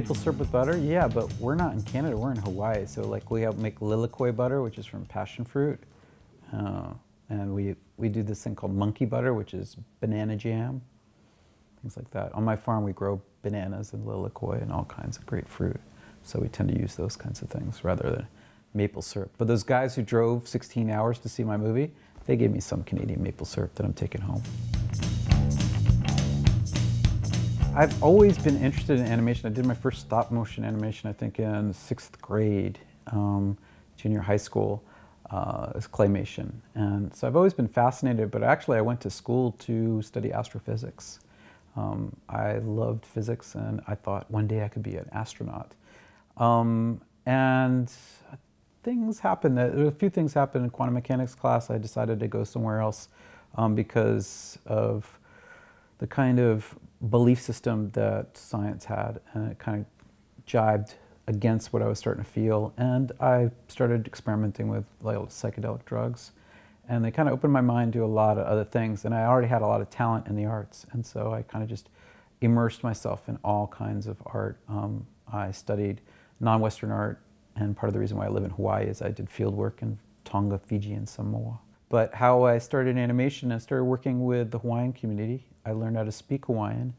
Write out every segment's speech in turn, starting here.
maple syrup with butter, yeah, but we're not in Canada. We're in Hawaii, so like we have make lilikoi butter, which is from passion fruit, uh, and we we do this thing called monkey butter, which is banana jam, things like that. On my farm, we grow bananas and lilikoi and all kinds of great fruit, so we tend to use those kinds of things rather than maple syrup. But those guys who drove 16 hours to see my movie, they gave me some Canadian maple syrup that I'm taking home. I've always been interested in animation. I did my first stop motion animation, I think, in sixth grade, um, junior high school, uh, as claymation. And so I've always been fascinated, but actually I went to school to study astrophysics. Um, I loved physics and I thought one day I could be an astronaut. Um, and things happened, a few things happened in quantum mechanics class. I decided to go somewhere else um, because of the kind of belief system that science had, and it kind of jibed against what I was starting to feel. And I started experimenting with like psychedelic drugs, and they kind of opened my mind to a lot of other things. And I already had a lot of talent in the arts, and so I kind of just immersed myself in all kinds of art. Um, I studied non-Western art, and part of the reason why I live in Hawaii is I did field work in Tonga, Fiji, and Samoa. But how I started animation, I started working with the Hawaiian community. I learned how to speak Hawaiian.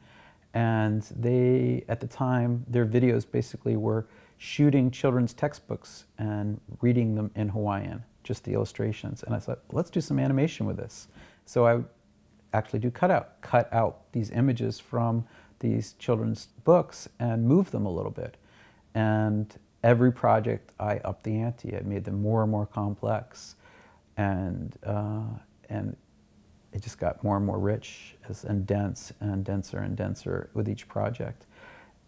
And they, at the time, their videos basically were shooting children's textbooks and reading them in Hawaiian, just the illustrations. And I thought, let's do some animation with this. So I actually do cutout, cut out these images from these children's books and move them a little bit. And every project, I upped the ante. I made them more and more complex and uh, and it just got more and more rich as, and dense and denser and denser with each project.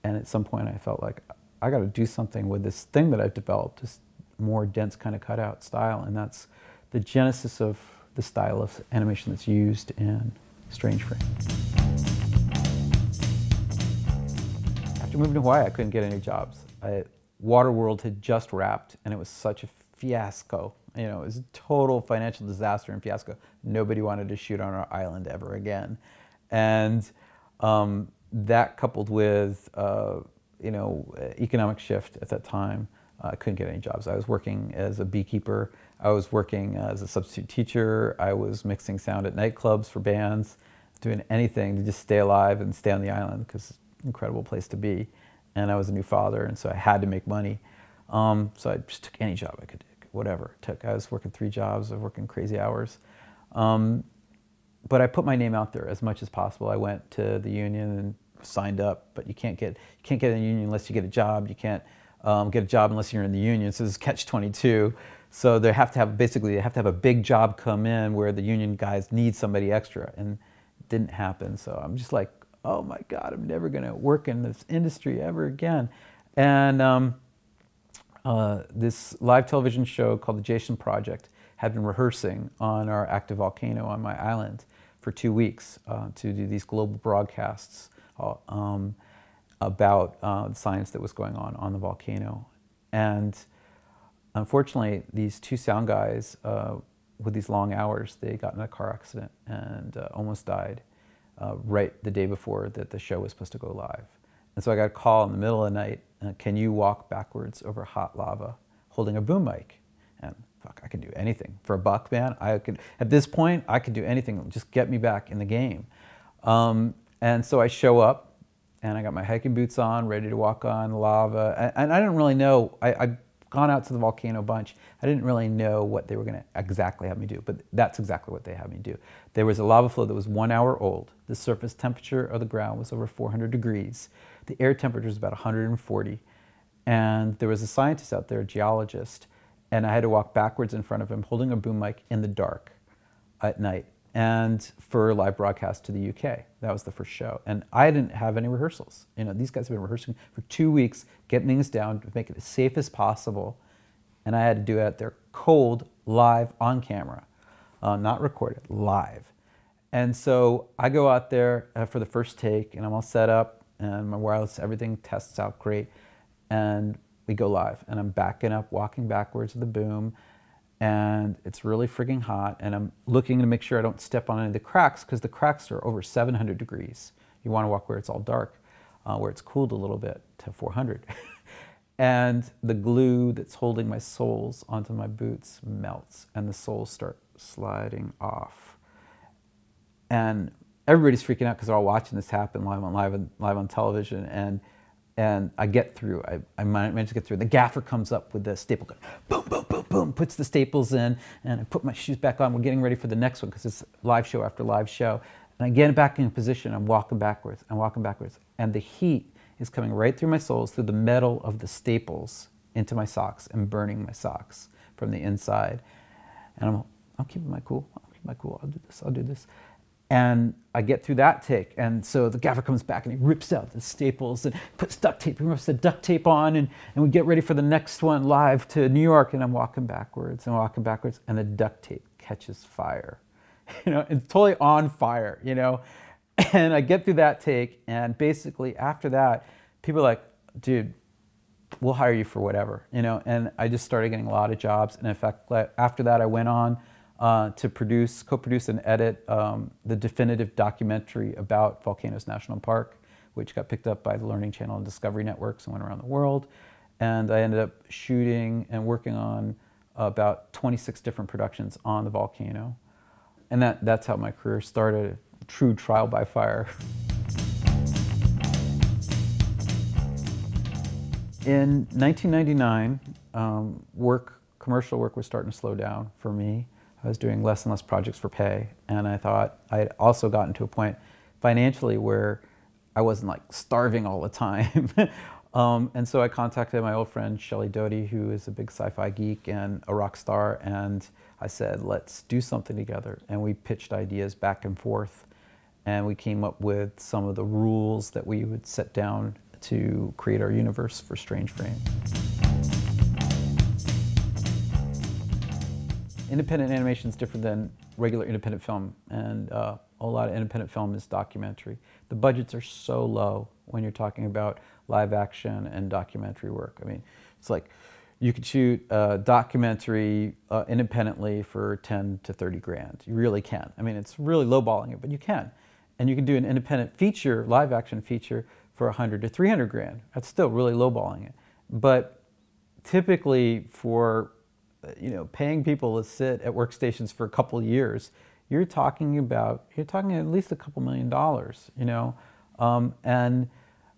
And at some point, I felt like I got to do something with this thing that I've developed, this more dense kind of cutout style, and that's the genesis of the style of animation that's used in Strange Frame. After moving to Hawaii, I couldn't get any jobs. I, Waterworld had just wrapped, and it was such a fiasco. You know, it was a total financial disaster and fiasco. Nobody wanted to shoot on our island ever again. And um, that coupled with, uh, you know, economic shift at that time, uh, I couldn't get any jobs. I was working as a beekeeper. I was working as a substitute teacher. I was mixing sound at nightclubs for bands, doing anything to just stay alive and stay on the island because it's an incredible place to be. And I was a new father, and so I had to make money. Um, so I just took any job I could do whatever it took. I was working three jobs, I was working crazy hours. Um, but I put my name out there as much as possible. I went to the union and signed up, but you can't get you can't get in the union unless you get a job. You can't um, get a job unless you're in the union. So this is catch 22. So they have to have basically they have to have a big job come in where the union guys need somebody extra, and it didn't happen. So I'm just like, oh my God, I'm never going to work in this industry ever again. And um, uh, this live television show called The Jason Project had been rehearsing on our active volcano on my island for two weeks uh, to do these global broadcasts uh, um, about uh, the science that was going on on the volcano. And unfortunately, these two sound guys, uh, with these long hours, they got in a car accident and uh, almost died right the day before that the show was supposed to go live. And so I got a call in the middle of the night, uh, can you walk backwards over hot lava holding a boom mic? And fuck, I can do anything. For a buck, man, I could, at this point, I could do anything. Just get me back in the game. Um, and so I show up and I got my hiking boots on, ready to walk on lava. And, and I didn't really know, I, I gone out to the volcano bunch. I didn't really know what they were going to exactly have me do, but that's exactly what they had me do. There was a lava flow that was one hour old. The surface temperature of the ground was over 400 degrees. The air temperature was about 140. And there was a scientist out there, a geologist, and I had to walk backwards in front of him holding a boom mic in the dark at night and for live broadcast to the UK. That was the first show. And I didn't have any rehearsals. You know, these guys have been rehearsing for two weeks, getting things down to make it as safe as possible. And I had to do it out there cold, live, on camera, uh, not recorded, live. And so I go out there uh, for the first take and I'm all set up and my wireless, everything tests out great. And we go live and I'm backing up, walking backwards with the boom and it's really frigging hot and I'm looking to make sure I don't step on any of the cracks because the cracks are over 700 degrees. You want to walk where it's all dark, uh, where it's cooled a little bit to 400. and the glue that's holding my soles onto my boots melts and the soles start sliding off. And everybody's freaking out because they're all watching this happen live on live on, live on television and and I get through. I, I managed to get through. The gaffer comes up with the staple gun, boom, boom, boom, boom, puts the staples in, and I put my shoes back on. We're getting ready for the next one because it's live show after live show. And I get back in position. I'm walking backwards. I'm walking backwards, and the heat is coming right through my soles, through the metal of the staples into my socks, and burning my socks from the inside. And I'm, I'm keeping my cool. I'll keep my cool. I'll do this. I'll do this. And I get through that take. And so the gaffer comes back and he rips out the staples and puts duct tape. He rips the duct tape on and, and we get ready for the next one live to New York. And I'm walking backwards and walking backwards and the duct tape catches fire. You know, it's totally on fire, you know. And I get through that take and basically after that, people are like, dude, we'll hire you for whatever, you know. And I just started getting a lot of jobs. And in fact, after that, I went on uh, to produce, co-produce and edit um, the definitive documentary about Volcanoes National Park, which got picked up by the Learning Channel and Discovery Networks and went around the world. And I ended up shooting and working on about 26 different productions on the volcano. And that, that's how my career started, true trial by fire. In 1999, um, work, commercial work was starting to slow down for me. I was doing less and less projects for pay. And I thought I had also gotten to a point financially where I wasn't like starving all the time. um, and so I contacted my old friend Shelley Doty, who is a big sci-fi geek and a rock star. And I said, let's do something together. And we pitched ideas back and forth. And we came up with some of the rules that we would set down to create our universe for Strange Frame. Independent animation is different than regular independent film, and uh, a lot of independent film is documentary. The budgets are so low when you're talking about live action and documentary work. I mean, it's like you could shoot a documentary uh, independently for 10 to 30 grand. You really can. I mean, it's really lowballing it, but you can. And you can do an independent feature, live action feature, for 100 to 300 grand. That's still really lowballing it. But typically for you know, paying people to sit at workstations for a couple years, you're talking about, you're talking at least a couple million dollars, you know, um, and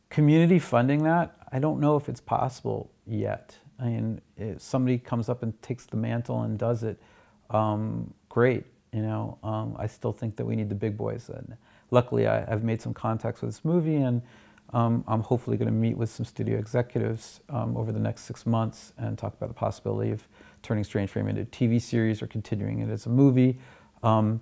community funding that, I don't know if it's possible yet. I mean, if somebody comes up and takes the mantle and does it, um, great, you know, um, I still think that we need the big boys. And luckily I, have made some contacts with this movie and um, I'm hopefully going to meet with some studio executives um, over the next six months and talk about the possibility of turning Strange Frame into a TV series or continuing it as a movie. Um,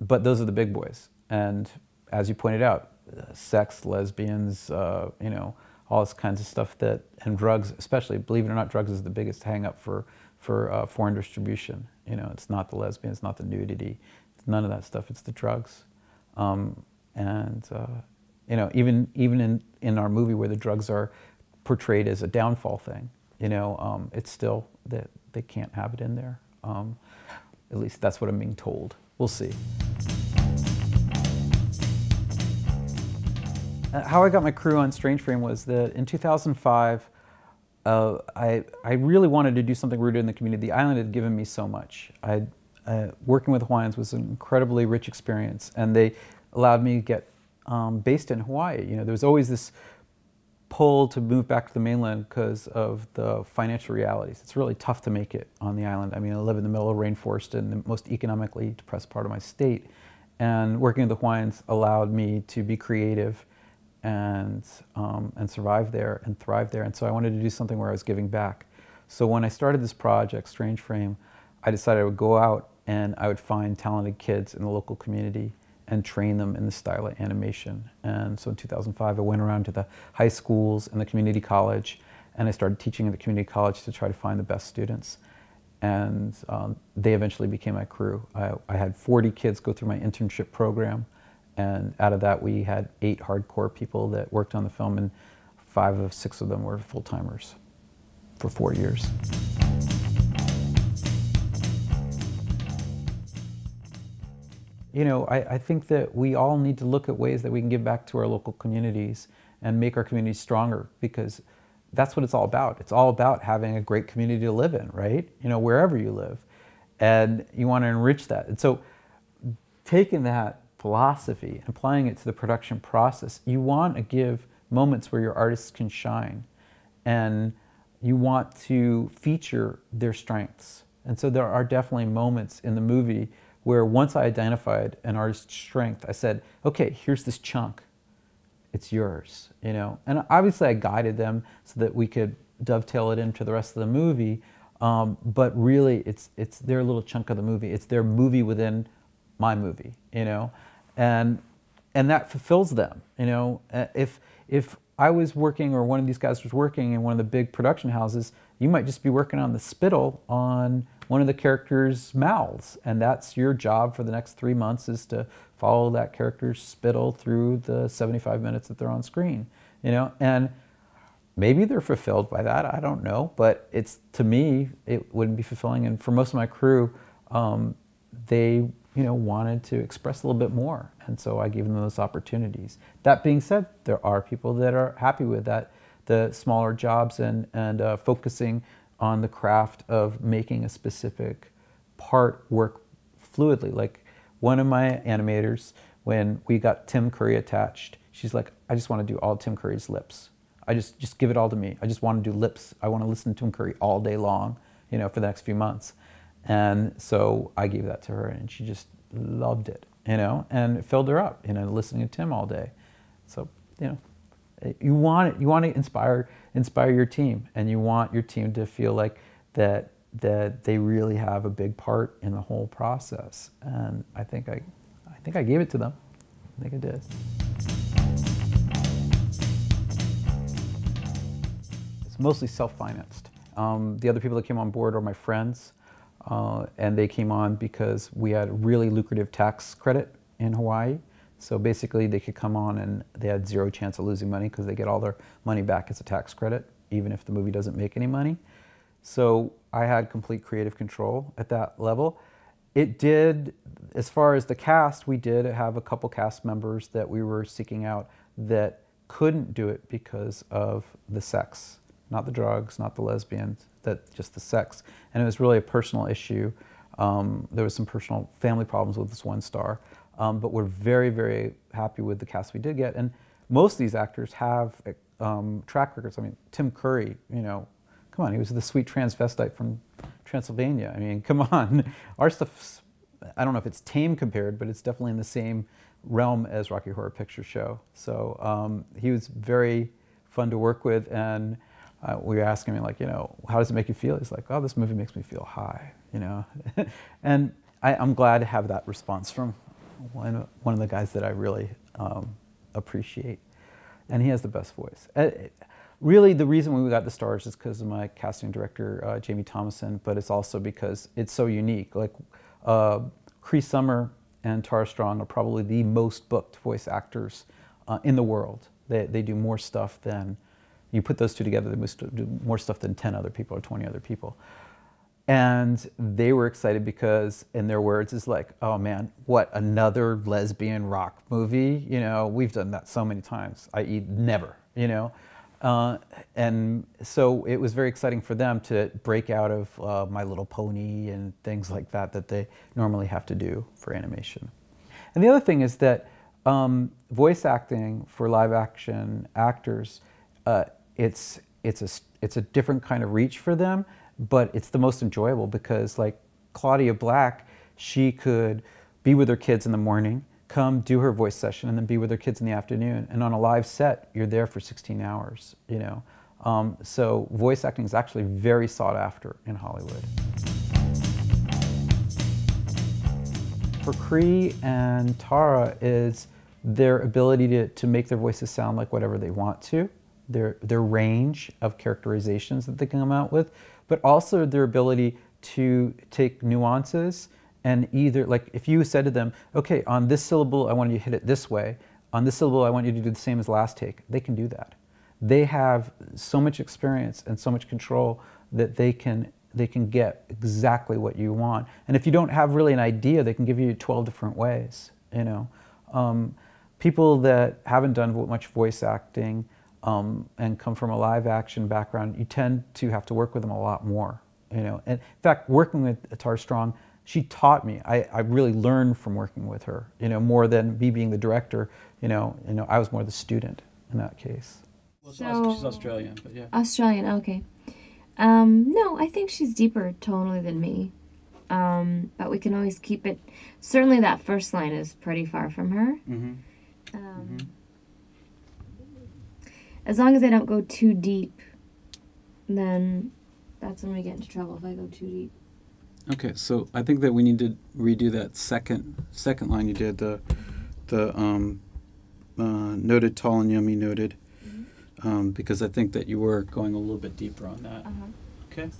but those are the big boys. And as you pointed out, sex, lesbians, uh, you know, all this kinds of stuff that, and drugs, especially, believe it or not, drugs is the biggest hang up for, for uh, foreign distribution. You know, it's not the lesbian, it's not the nudity, it's none of that stuff, it's the drugs. Um, and, uh, you know, even, even in, in our movie where the drugs are portrayed as a downfall thing, you know, um, it's still that they can't have it in there. Um, at least that's what I'm being told. We'll see. Uh, how I got my crew on Strange Frame was that in 2005, uh, I, I really wanted to do something rooted in the community. The island had given me so much. I, uh, working with Hawaiians was an incredibly rich experience, and they allowed me to get um, based in Hawaii. You know, there was always this pull to move back to the mainland because of the financial realities. It's really tough to make it on the island. I mean, I live in the middle of rainforest in the most economically depressed part of my state, and working with the Hawaiians allowed me to be creative and um, and survive there and thrive there. And so I wanted to do something where I was giving back. So when I started this project, Strange Frame, I decided I would go out and I would find talented kids in the local community and train them in the style of animation. And so in 2005, I went around to the high schools and the community college, and I started teaching at the community college to try to find the best students. And um, they eventually became my crew. I, I, had 40 kids go through my internship program, and out of that, we had eight hardcore people that worked on the film, and five of six of them were full timers for four years. You know, I, I, think that we all need to look at ways that we can give back to our local communities and make our communities stronger because that's what it's all about. It's all about having a great community to live in, right? You know, wherever you live. And you want to enrich that. And so taking that philosophy and applying it to the production process, you want to give moments where your artists can shine and you want to feature their strengths. And so there are definitely moments in the movie where once I identified an artist's strength, I said, okay, here's this chunk. It's yours, you know? And obviously I guided them so that we could dovetail it into the rest of the movie. Um, but really, it's, it's their little chunk of the movie. It's their movie within my movie, you know? And, and that fulfills them, you know? Uh, if, if I was working or one of these guys was working in one of the big production houses, you might just be working on the spittle on one of the characters' mouths, and that's your job for the next three months is to follow that character's spittle through the 75 minutes that they're on screen, you know, and maybe they're fulfilled by that. I don't know, but it's to me it wouldn't be fulfilling, and for most of my crew, um, they you know wanted to express a little bit more, and so I gave them those opportunities. That being said, there are people that are happy with that, the smaller jobs and and uh, focusing on the craft of making a specific part work fluidly. Like one of my animators, when we got Tim Curry attached, she's like, I just want to do all Tim Curry's lips. I just just give it all to me. I just want to do lips. I want to listen to Tim Curry all day long, you know, for the next few months. And so I gave that to her, and she just loved it, you know, and it filled her up, you know, listening to Tim all day. So you know, you want it, you want to inspire inspire your team and you want your team to feel like that that they really have a big part in the whole process. And i think i i think i gave it to them. I think i did. It's mostly self-financed. Um, the other people that came on board are my friends uh, and they came on because we had a really lucrative tax credit in hawaii so basically, they could come on and they had zero chance of losing money because they get all their money back as a tax credit, even if the movie doesn't make any money. So I had complete creative control at that level. It did, as far as the cast, we did have a couple cast members that we were seeking out that couldn't do it because of the sex, not the drugs, not the lesbians, that just the sex. And it was really a personal issue. Um, there was some personal family problems with this one star. Um, but we're very, very happy with the cast we did get. And most of these actors have um, track records. I mean, Tim Curry, you know, come on, he was the sweet transvestite from Transylvania. I mean, come on. Our stuff's, I don't know if it's tame compared, but it's definitely in the same realm as Rocky Horror Picture Show. So um, he was very fun to work with. And uh, we were asking him, like, you know, how does it make you feel? He's like, oh, this movie makes me feel high, you know. and I, I'm glad to have that response from one, one of the guys that I really um, appreciate. And he has the best voice. Uh, really, the reason we got the stars is because of my casting director, uh, Jamie Thomason, but it's also because it's so unique. Like, uh, Cree Summer and Tara Strong are probably the most booked voice actors uh, in the world. They, they do more stuff than, you put those two together, they do more stuff than 10 other people or 20 other people. And they were excited because, in their words, is like, oh man, what another lesbian rock movie? You know, we've done that so many times, i.e., never, you know? Uh, and so it was very exciting for them to break out of uh, My Little Pony and things like that that they normally have to do for animation. And the other thing is that um, voice acting for live action actors uh, it's it's a it's a different kind of reach for them, but it's the most enjoyable because like Claudia Black, she could be with her kids in the morning, come do her voice session, and then be with her kids in the afternoon. And on a live set, you're there for 16 hours. You know, um, so voice acting is actually very sought after in Hollywood. For Cree and Tara is their ability to, to make their voices sound like whatever they want to, their, their range of characterizations that they can come out with, but also their ability to take nuances and either, like if you said to them, okay, on this syllable, I want you to hit it this way, on this syllable, I want you to do the same as last take, they can do that. They have so much experience and so much control that they can they can get exactly what you want. And if you don't have really an idea, they can give you 12 different ways, you know. Um, people that haven't done much voice acting um, and come from a live action background, you tend to have to work with them a lot more, you know. And in fact, working with Tara Strong, she taught me. I, I really learned from working with her, you know, more than me being the director. You know, you know, I was more the student in that case. Well, so, she's Australian, but yeah. Australian, okay. Um, no, I think she's deeper tonally than me. Um, but we can always keep it. Certainly, that first line is pretty far from her. Mm-hmm. Um, mm-hmm. As long as I don't go too deep, then that's when we get into trouble if I go too deep. Okay, so I think that we need to redo that second second line you did the the um, uh, noted tall and yummy noted mm-hmm. um, because I think that you were going a little bit deeper on that. Uh-huh. Okay.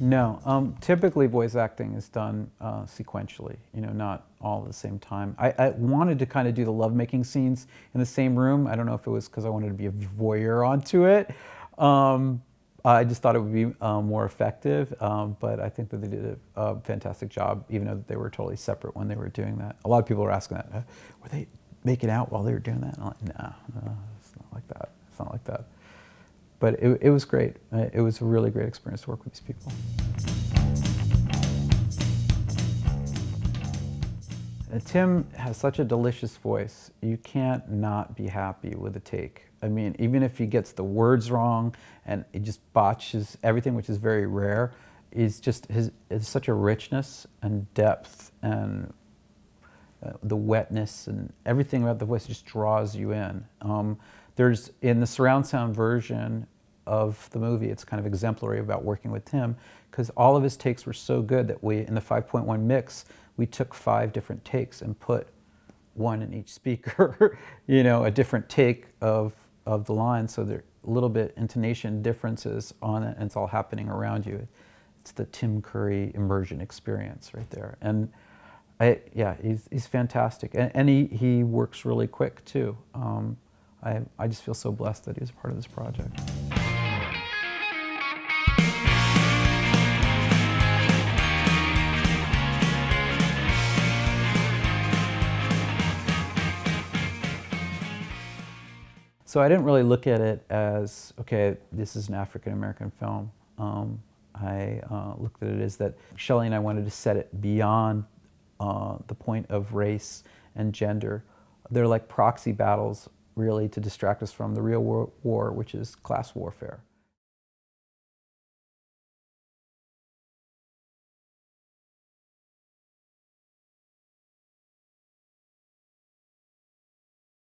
No, um, typically voice acting is done uh, sequentially, you know, not all at the same time. I, I wanted to kind of do the lovemaking scenes in the same room. I don't know if it was because I wanted to be a voyeur onto it, um, I just thought it would be um, more effective, um, but I think that they did a, a, fantastic job, even though they were totally separate when they were doing that. A lot of people were asking that, uh, were they making out while they were doing that? And I'm like, no, no, it's not like that. It's not like that. But it, it was great. It was a really great experience to work with these people. Uh, Tim has such a delicious voice. You can't not be happy with a take. I mean, even if he gets the words wrong and he just botches everything, which is very rare, is just his is such a richness and depth and uh, the wetness and everything about the voice just draws you in. Um, there's in the surround sound version of the movie, it's kind of exemplary about working with Tim because all of his takes were so good that we in the 5.1 mix we took five different takes and put one in each speaker, you know, a different take of of the line, so there a little bit intonation differences on it, and it's all happening around you. It's the Tim Curry immersion experience right there. And I, yeah, he's, he's fantastic. And, and he, he works really quick too. Um, I, I just feel so blessed that he's a part of this project. So I didn't really look at it as, okay, this is an African American film. Um, I uh, looked at it as that Shelley and I wanted to set it beyond uh, the point of race and gender. They're like proxy battles, really, to distract us from the real war, war which is class warfare.